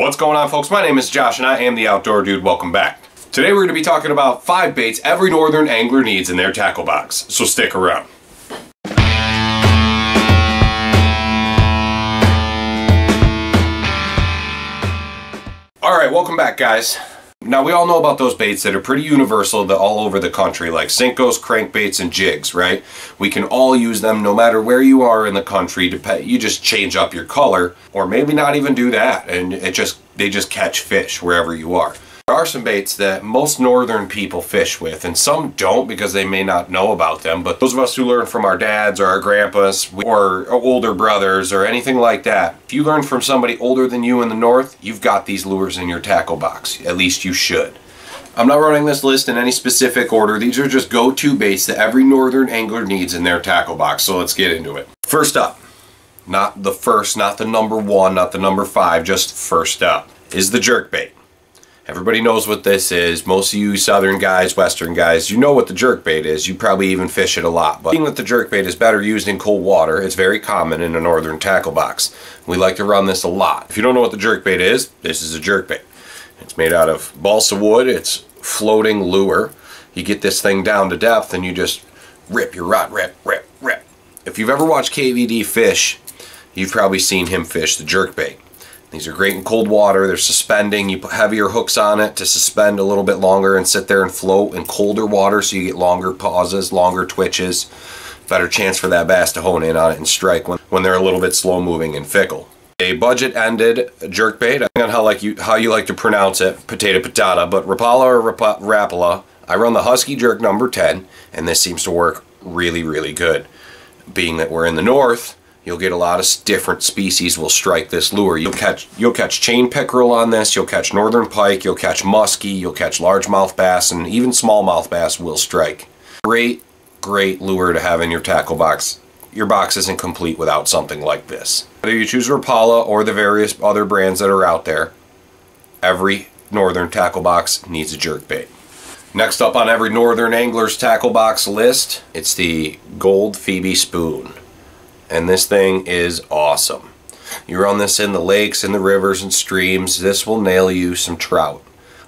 What's going on folks? My name is Josh and I am the Outdoor Dude. Welcome back. Today we're going to be talking about five baits every northern angler needs in their tackle box. So stick around. Alright, welcome back guys. Now we all know about those baits that are pretty universal that all over the country like Senkos, crankbaits, and jigs, right? We can all use them no matter where you are in the country. You just change up your color or maybe not even do that and it just they just catch fish wherever you are. There are some baits that most northern people fish with and some don't because they may not know about them but those of us who learn from our dads or our grandpas or older brothers or anything like that if you learn from somebody older than you in the north you've got these lures in your tackle box. At least you should. I'm not running this list in any specific order. These are just go-to baits that every northern angler needs in their tackle box so let's get into it. First up not the first not the number one not the number five just first up is the jerk bait Everybody knows what this is. Most of you southern guys, western guys, you know what the jerkbait is. You probably even fish it a lot. But being that the jerkbait is better used in cold water, it's very common in a northern tackle box. We like to run this a lot. If you don't know what the jerkbait is, this is a jerkbait. It's made out of balsa wood. It's floating lure. You get this thing down to depth and you just rip your rod, rip, rip, rip. If you've ever watched KVD fish, you've probably seen him fish the jerkbait. These are great in cold water. They're suspending. You put heavier hooks on it to suspend a little bit longer and sit there and float in colder water so you get longer pauses, longer twitches. Better chance for that bass to hone in on it and strike when, when they're a little bit slow moving and fickle. A budget-ended jerkbait, depending on how like you how you like to pronounce it, potato patata, but Rapala or Rapala, I run the Husky Jerk number 10, and this seems to work really, really good. Being that we're in the north, You'll get a lot of different species will strike this lure. You'll catch you'll catch chain pickerel on this, you'll catch northern pike, you'll catch muskie, you'll catch largemouth bass, and even smallmouth bass will strike. Great, great lure to have in your tackle box. Your box isn't complete without something like this. Whether you choose Rapala or the various other brands that are out there, every northern tackle box needs a jerk bait. Next up on every northern angler's tackle box list, it's the Gold Phoebe Spoon and this thing is awesome. You run this in the lakes, in the rivers and streams, this will nail you some trout.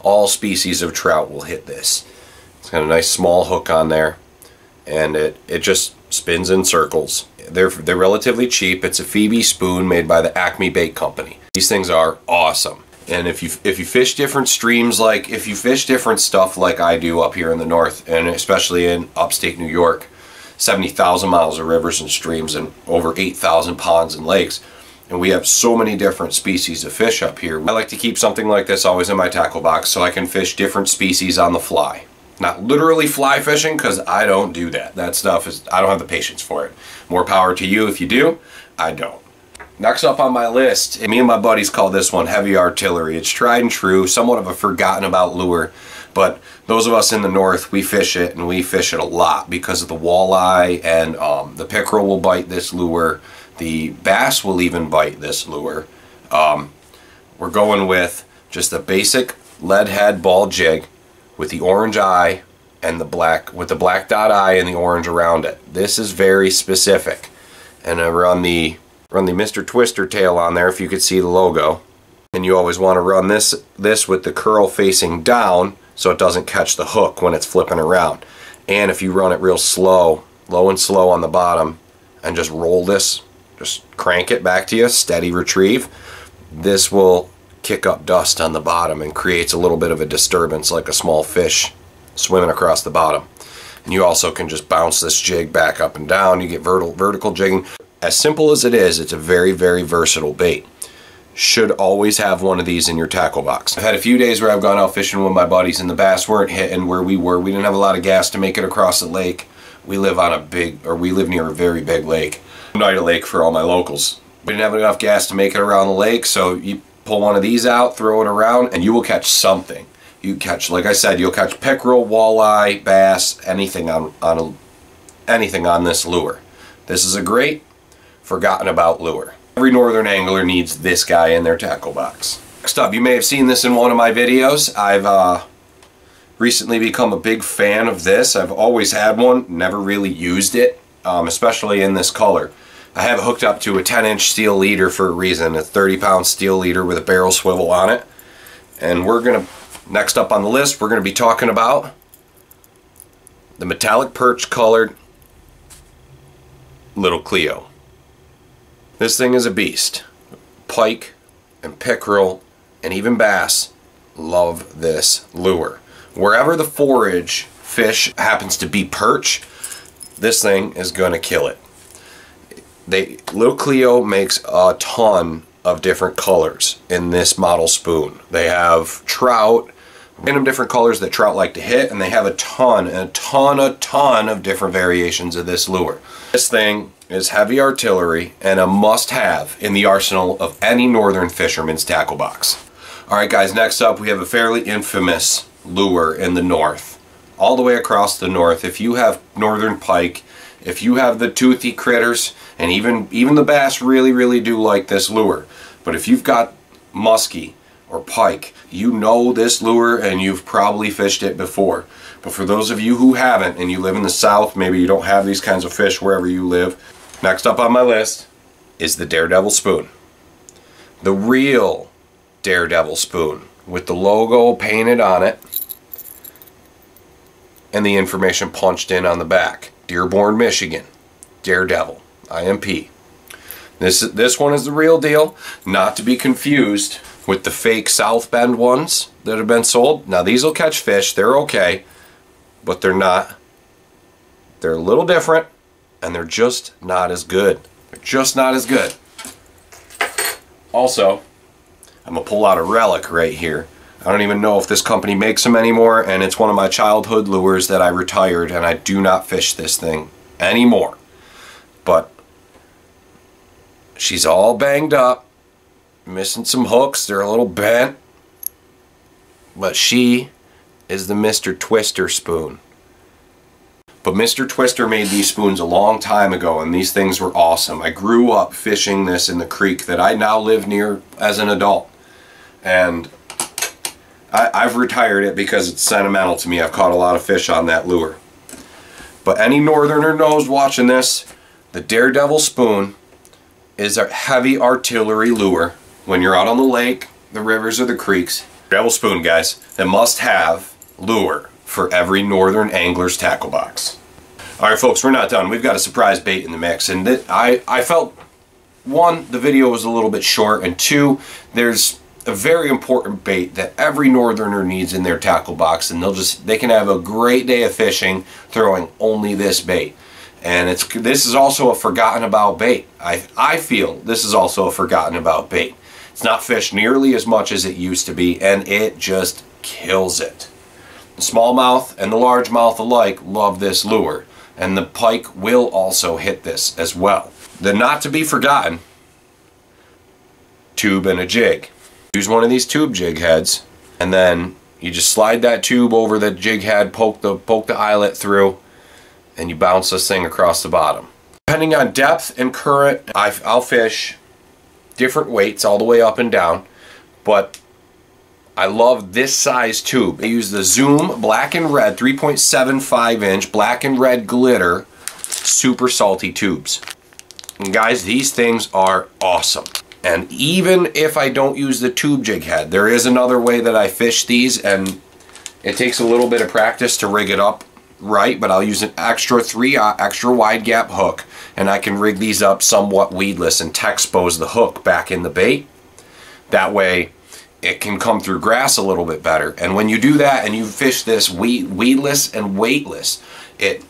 All species of trout will hit this. It's got a nice small hook on there and it, it just spins in circles. They're, they're relatively cheap. It's a Phoebe spoon made by the Acme Bait Company. These things are awesome. And if you if you fish different streams, like if you fish different stuff like I do up here in the north, and especially in upstate New York, 70,000 miles of rivers and streams and over 8,000 ponds and lakes. And we have so many different species of fish up here. I like to keep something like this always in my tackle box so I can fish different species on the fly. Not literally fly fishing because I don't do that. That stuff is, I don't have the patience for it. More power to you if you do. I don't. Next up on my list, me and my buddies call this one heavy artillery. It's tried and true, somewhat of a forgotten about lure, but those of us in the north, we fish it and we fish it a lot because of the walleye and um, the pickerel will bite this lure. The bass will even bite this lure. Um, we're going with just a basic lead head ball jig with the orange eye and the black with the black dot eye and the orange around it. This is very specific. And I run the run the Mr. Twister tail on there if you could see the logo. And you always want to run this this with the curl facing down so it doesn't catch the hook when it's flipping around. And if you run it real slow, low and slow on the bottom, and just roll this, just crank it back to you, steady retrieve, this will kick up dust on the bottom and creates a little bit of a disturbance like a small fish swimming across the bottom. And you also can just bounce this jig back up and down. You get vertical, vertical jigging. As simple as it is, it's a very, very versatile bait. Should always have one of these in your tackle box. I've had a few days where I've gone out fishing with my buddies and the bass weren't hitting where we were. We didn't have a lot of gas to make it across the lake. We live on a big, or we live near a very big lake. Oneida Lake for all my locals. We didn't have enough gas to make it around the lake, so you pull one of these out, throw it around, and you will catch something. You catch, like I said, you'll catch pickerel, walleye, bass, anything on, on a, anything on this lure. This is a great forgotten about lure. Every northern angler needs this guy in their tackle box. Next up, you may have seen this in one of my videos. I've uh, recently become a big fan of this. I've always had one, never really used it, um, especially in this color. I have it hooked up to a 10 inch steel leader for a reason, a 30 pound steel leader with a barrel swivel on it. And we're gonna, next up on the list, we're gonna be talking about the metallic perch colored Little Cleo. This thing is a beast. Pike and pickerel and even bass love this lure. Wherever the forage fish happens to be perch, this thing is going to kill it. They Little Cleo makes a ton of different colors in this model spoon. They have trout, random different colors that trout like to hit, and they have a ton, a ton, a ton of different variations of this lure. This thing is heavy artillery and a must-have in the arsenal of any northern fisherman's tackle box. Alright guys, next up we have a fairly infamous lure in the north. All the way across the north, if you have northern pike, if you have the toothy critters, and even, even the bass really, really do like this lure. But if you've got muskie or pike, you know this lure and you've probably fished it before. But for those of you who haven't and you live in the south, maybe you don't have these kinds of fish wherever you live, next up on my list is the Daredevil Spoon. The real Daredevil Spoon with the logo painted on it and the information punched in on the back. Dearborn, Michigan. Daredevil. IMP. This, this one is the real deal, not to be confused with the fake South Bend ones that have been sold. Now these will catch fish, they're okay, but they're not. They're a little different, and they're just not as good. They're just not as good. Also, I'm to pull out a relic right here. I don't even know if this company makes them anymore, and it's one of my childhood lures that I retired, and I do not fish this thing anymore. But she's all banged up, missing some hooks, they're a little bent, but she is the Mr. Twister spoon. But Mr. Twister made these spoons a long time ago and these things were awesome. I grew up fishing this in the creek that I now live near as an adult. And I, have retired it because it's sentimental to me. I've caught a lot of fish on that lure. But any northerner knows watching this, the Daredevil spoon is a heavy artillery lure when you're out on the lake, the rivers, or the creeks. Devil spoon, guys, the must have lure for every northern angler's tackle box. All right, folks, we're not done. We've got a surprise bait in the mix, and I, I felt, one, the video was a little bit short, and two, there's a very important bait that every northerner needs in their tackle box, and they'll just, they can have a great day of fishing throwing only this bait. And it's this is also a forgotten about bait. I, I feel this is also a forgotten about bait. It's not fished nearly as much as it used to be, and it just kills it. The smallmouth and the largemouth alike love this lure, and the pike will also hit this as well. The not to be forgotten tube and a jig. Use one of these tube jig heads, and then you just slide that tube over the jig head, poke the, poke the eyelet through, and you bounce this thing across the bottom. Depending on depth and current, I, I'll fish different weights all the way up and down, but I love this size tube. I use the Zoom black and red 3.75 inch black and red glitter super salty tubes. And guys, these things are awesome. And even if I don't use the tube jig head, there is another way that I fish these and it takes a little bit of practice to rig it up right, but I'll use an extra three uh, extra wide gap hook and I can rig these up somewhat weedless and Texpose the hook back in the bait. That way it can come through grass a little bit better. And when you do that and you fish this weed, weedless and weightless, it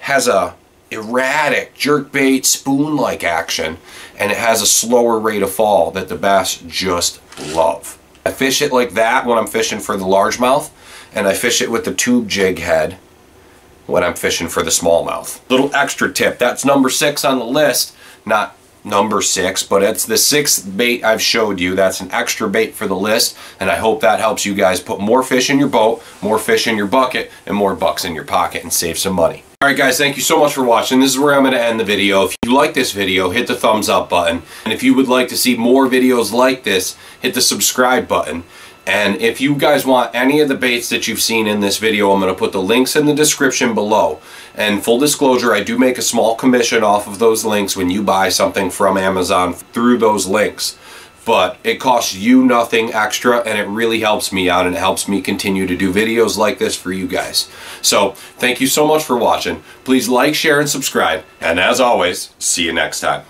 has a erratic jerkbait spoon-like action and it has a slower rate of fall that the bass just love. I fish it like that when I'm fishing for the largemouth and I fish it with the tube jig head when I'm fishing for the smallmouth. Little extra tip, that's number six on the list, not number six, but it's the sixth bait I've showed you. That's an extra bait for the list, and I hope that helps you guys put more fish in your boat, more fish in your bucket, and more bucks in your pocket and save some money. Alright guys, thank you so much for watching. This is where I'm going to end the video. If you like this video, hit the thumbs up button. And if you would like to see more videos like this, hit the subscribe button. And if you guys want any of the baits that you've seen in this video, I'm going to put the links in the description below. And full disclosure, I do make a small commission off of those links when you buy something from Amazon through those links. But it costs you nothing extra and it really helps me out and it helps me continue to do videos like this for you guys. So thank you so much for watching. Please like, share, and subscribe. And as always, see you next time.